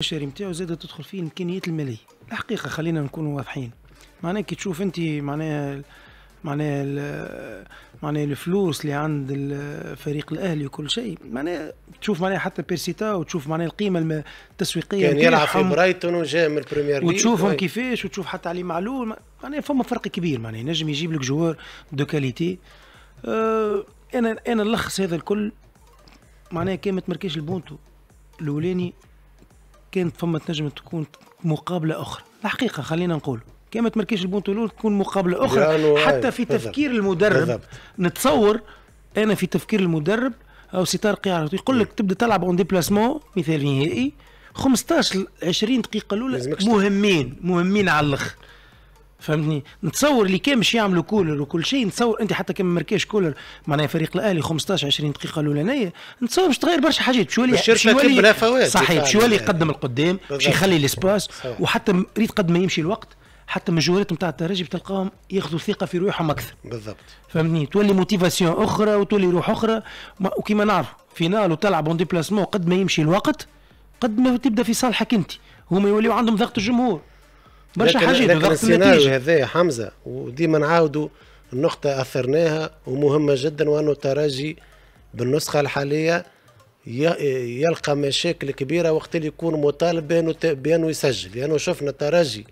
الشاري نتاعو زاد تدخل فيه الامكانيات الماليه الحقيقة خلينا نكونوا واضحين. معناها كي تشوف أنت معناها معناها معناها الفلوس اللي عند الفريق الأهلي وكل شيء معناها تشوف معناها حتى بيرسي تاو وتشوف معناها القيمة التسويقية كان يلعب في برايتون وجاء من ال Premier League وتشوفهم كيفاش وتشوف حتى علي معلول معناها فما فرق كبير معناها ينجم يجيب لك joueur de qualité. أه أنا أنا نلخص هذا الكل معناها كان ما تمركش البونتو الأولاني كانت فما تنجم تكون مقابلة أخرى. الحقيقة خلينا نقول كان ما تمركش البونتو لولان تكون مقابلة أخرى. حتى في تفكير. المدرب بالضبط. نتصور أنا في تفكير المدرب أو ستار قيارة يقول لك تبدأ تلعب en déplacement مثال نهائي. 15 20 دقيقة الأولى مهمين مهمين على الأخر. فهمتني؟ نتصور اللي كان مش يعملوا كولر وكل شيء نتصور أنت حتى كان مركاش كولر معناها فريق الأهلي 15 20 دقيقة الأولانية نتصور باش تغير برشا حاجات باش يولي باش صحيح باش يولي يقدم القدام باش يخلي ال espace وحتى ريت قد ما يمشي الوقت حتى الجوارات نتاع الترجي بتلقاهم ياخذوا ثقة في روحهم أكثر. بالضبط. فهمتني؟ تولي motivation أخرى وتولي روح أخرى. وكما نعرف finale وتلعب en déplacement قد ما يمشي الوقت قد ما تبدأ في صالحك أنت. هما يوليو عندهم ضغط الجمهور. برشا حاجات لكن السيناريو هذا حمزة وديما نعاودوا النقطة أثرناها ومهمة جدا وأنه الترجي بالنسخة الحالية يلقى مشاكل كبيرة وقت اللي يكون مطالب بأنه بأنه يسجل. لأنه يعني شفنا الترجي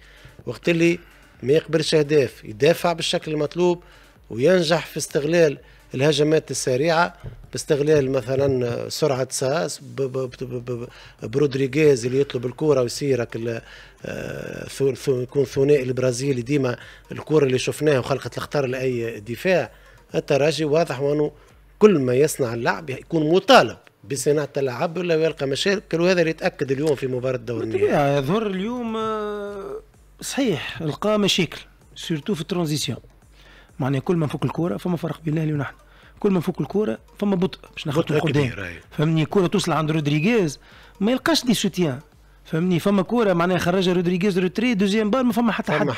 وقت اللي ما يقبلش أهداف يدافع بالشكل المطلوب وينجح في استغلال الهجمات السريعة باستغلال مثلا سرعة ساس برودريغيز اللي يطلب الكرة ويصيرك آه، يكون ثنائي البرازيلي ديما الكرة اللي شفناها وخلقت الخطر لأي دفاع. الترجي واضح وأنه كل ما يصنع اللعب يكون مطالب بصناعة اللعب ولا يلقى مشاكل وهذا اللي يتأكد اليوم في مباراة الدور النهائي. يظهر اليوم آه، صحيح لقى مشاكل surtout في ال transition معناها كل ما فوق الكورة فما فرق بين الاهلي ونحن كل ما فوق الكوره فما بطء باش ناخذ قدام فهمني؟ كوره توصل عند رودريغيز ما يلقاش de soutien. فهمني؟ فما كوره معناها خرجها رودريغيز روتري deuxième balle ما فما حتى حد.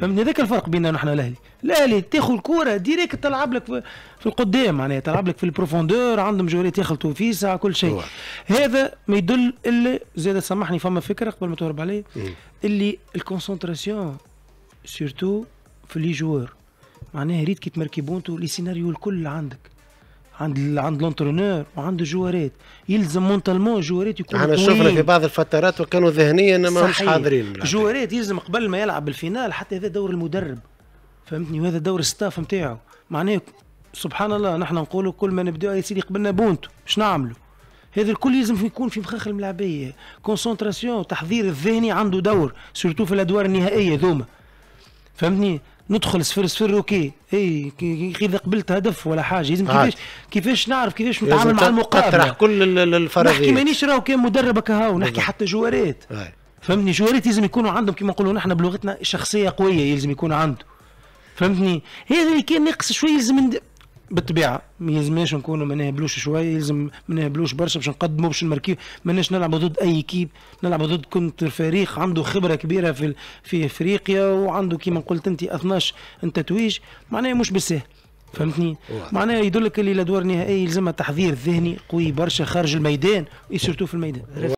فهمني؟ هذاك الفرق بيننا نحن الأهلي. الأهلي تاخذ الكوره direct تلعب لك في القدام معناها تلعب لك في ال profondeur عندهم جوريات يخلطوا في ساعه كل شيء. هذا ما يدل الا زاد سامحني فما فكرة قبل ما تهرب عليه اللي ال concentration surtout في les joueurs معناها ريت كي تمركي بونتو les scénarios الكل عندك. عند عند l'entraîneur وعند الجوارات يلزم mentalement الجوارات يكونوا إحنا شفنا في بعض الفترات وكانوا ذهنيا ما مش حاضرين. جوارات يلزم قبل ما يلعب بال finale حتى هذا دور المدرب. فهمتني؟ وهذا دور ال staff نتاعو معناه سبحان الله نحن نقولوا كل ما نبداو يا سيدي قبلنا بونتو. باش نعملوا؟ هذا الكل لازم يكون في مخاخ الملاعبيه concentration تحضير الذهني عنده دور surtout في الأدوار النهائية ذوما. فهمتني؟ ندخل صفر صفر OK إي إذا قبلت هدف ولا حاجة. لازم كيفاش كيفاش نعرف كيفاش نتعامل مع المقابلة؟ تطرح كل الفرضيات نحكي مانيش راهو كان مدرب هاو نحكي حتى جوارات فهمتني؟ جوارات لازم يكونوا عندهم كما نقولوا نحن بلغتنا شخصية قوية يلزم يكون عنده. فهمتني؟ هذا اللي كان ناقص شوية يلزم بالطبيعة ما يلزمناش نكونوا ما نهبلوش شوية يلزم ما نهبلوش برشا باش نقدموا باش نمركيو ماناش نلعبوا ضد أي équipe نلعبوا ضد كنت فريق عنده خبرة كبيرة في في إفريقيا وعنده كيما قلت انت 12 تتويج معناها مش بالسهل. فهمتني؟ معناها يدلك اللي الادوار النهائيه يلزمها تحضير ذهني قوي برشا خارج الميدان وسورتو في الميدان.